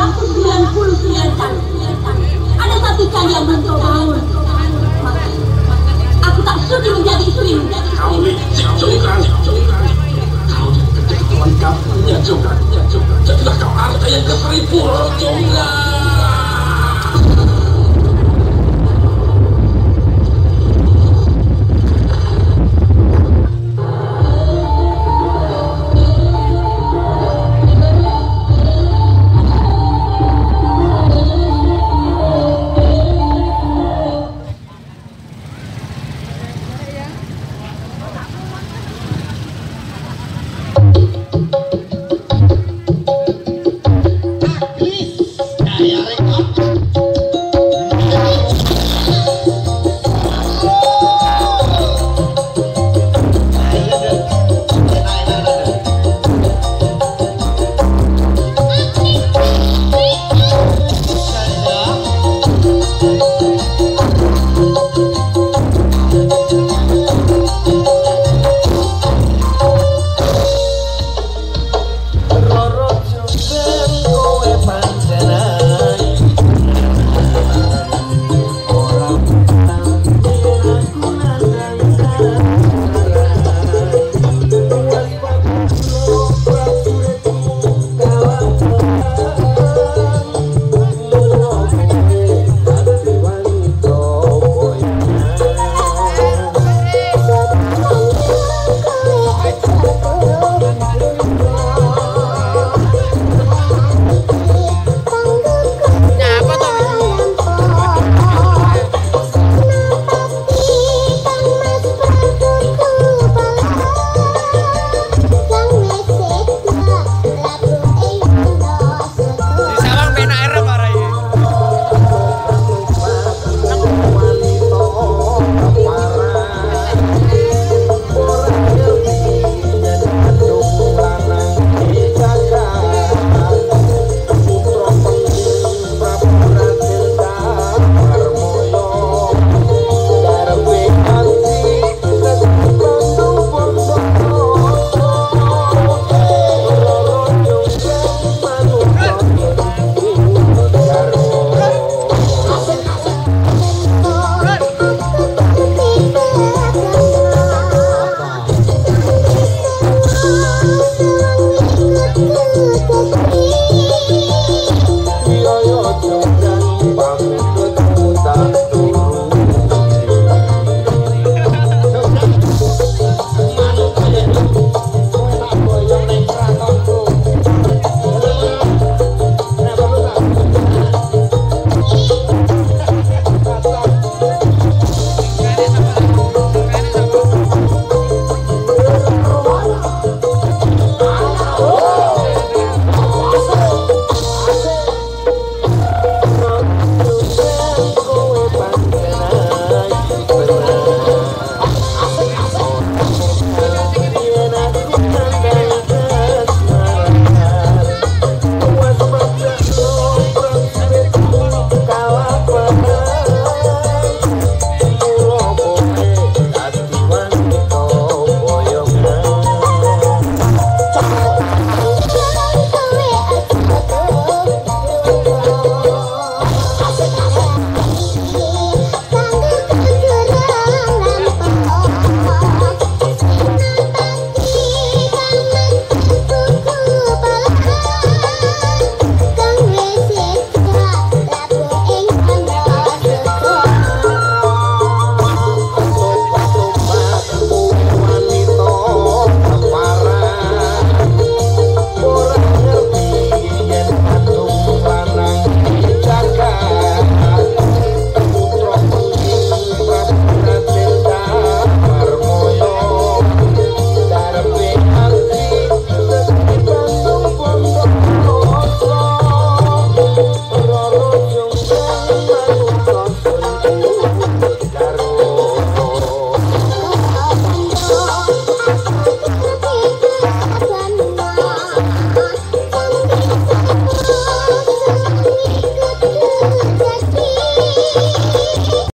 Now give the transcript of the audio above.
aku 99 kali. Ada satu kali yang bangun. Aku tak sudi menjadi istrimu. Kau licik Jonggrang. Kau keketuan kampungnya Jonggrang. Jadilah kau harta yang ke seribu Jonggrang. Oh.